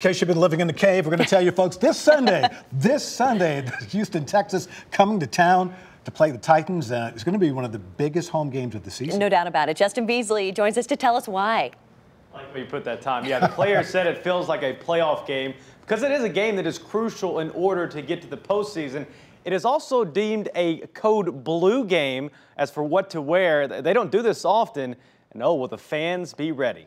In case you've been living in the cave, we're going to tell you folks this Sunday, this Sunday, Houston, Texans, coming to town to play the Titans. Uh, it's going to be one of the biggest home games of the season. No doubt about it. Justin Beasley joins us to tell us why. I like where you put that time. Yeah, the player said it feels like a playoff game because it is a game that is crucial in order to get to the postseason. It is also deemed a code blue game. As for what to wear, they don't do this often. And oh, will the fans be ready?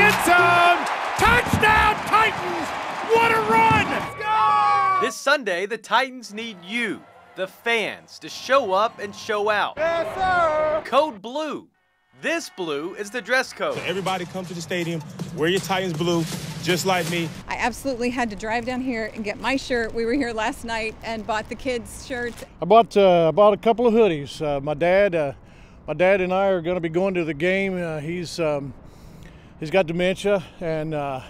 End zone, touchdown Titans! What a run! This Sunday, the Titans need you, the fans, to show up and show out. Yes, sir! Code Blue. This blue is the dress code. So everybody come to the stadium, wear your Titans blue, just like me. I absolutely had to drive down here and get my shirt. We were here last night and bought the kids' shirts. I bought uh, I bought a couple of hoodies. Uh, my dad, uh, my dad and I are going to be going to the game. Uh, he's um, he's got dementia, and uh,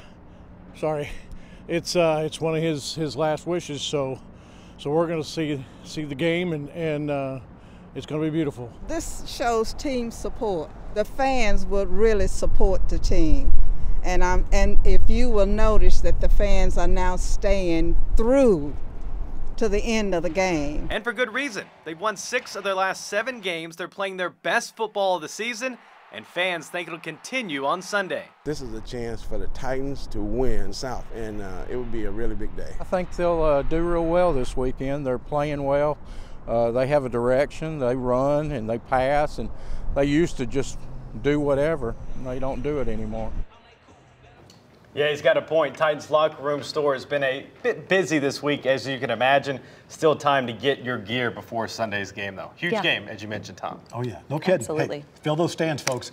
sorry, it's uh, it's one of his his last wishes. So so we're going to see see the game, and and uh, it's going to be beautiful. This shows team support. The fans will really support the team. And, I'm, and if you will notice that the fans are now staying through to the end of the game. And for good reason. They've won six of their last seven games. They're playing their best football of the season, and fans think it'll continue on Sunday. This is a chance for the Titans to win South, and uh, it would be a really big day. I think they'll uh, do real well this weekend. They're playing well. Uh, they have a direction. They run and they pass, and they used to just do whatever. They don't do it anymore. Yeah, he's got a point. Titans locker room store has been a bit busy this week, as you can imagine. Still time to get your gear before Sunday's game, though. Huge Yeah. game, as you mentioned, Tom. Oh, yeah. No kidding. Absolutely. Hey, fill those stands, folks.